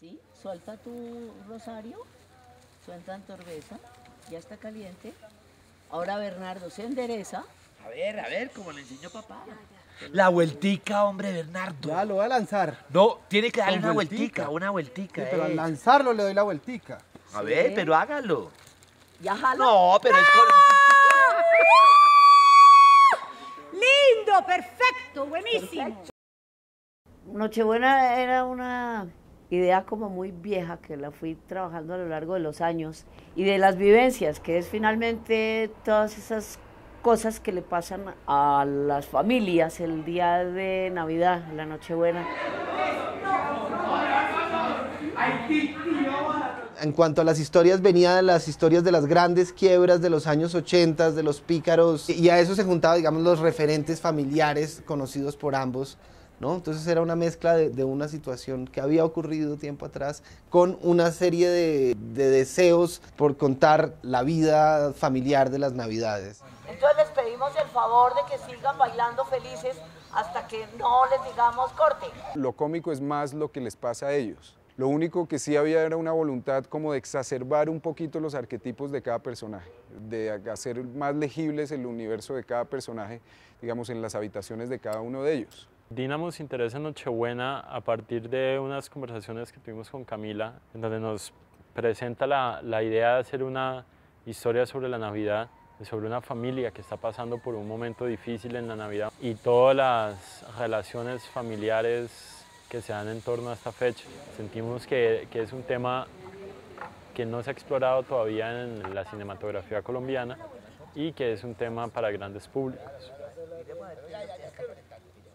¿Sí? Suelta tu rosario, suelta en torveza, ya está caliente. Ahora Bernardo se endereza. A ver, a ver, como le enseñó papá. La vueltica, hombre, Bernardo. Ya lo voy a lanzar. No, tiene que darle una vueltica. una vueltica. Sí, pero al eh. lanzarlo le doy la vueltica. A ver, pero hágalo. Ya jala. No, pero es con... Lindo, perfecto, buenísimo. Nochebuena era una idea como muy vieja que la fui trabajando a lo largo de los años y de las vivencias, que es finalmente todas esas cosas que le pasan a las familias el día de Navidad, la Nochebuena. En cuanto a las historias, venía de las historias de las grandes quiebras de los años 80, de los pícaros, y a eso se juntaban, digamos, los referentes familiares conocidos por ambos, ¿no? Entonces era una mezcla de, de una situación que había ocurrido tiempo atrás con una serie de, de deseos por contar la vida familiar de las Navidades. Entonces les pedimos el favor de que sigan bailando felices hasta que no les digamos corte. Lo cómico es más lo que les pasa a ellos. Lo único que sí había era una voluntad como de exacerbar un poquito los arquetipos de cada personaje, de hacer más legibles el universo de cada personaje, digamos, en las habitaciones de cada uno de ellos. Dínamo se interesa en Nochebuena a partir de unas conversaciones que tuvimos con Camila, en donde nos presenta la, la idea de hacer una historia sobre la Navidad, sobre una familia que está pasando por un momento difícil en la Navidad y todas las relaciones familiares que se dan en torno a esta fecha. Sentimos que, que es un tema que no se ha explorado todavía en la cinematografía colombiana y que es un tema para grandes públicos.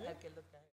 ¿Eh? Aquel lo traje.